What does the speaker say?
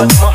But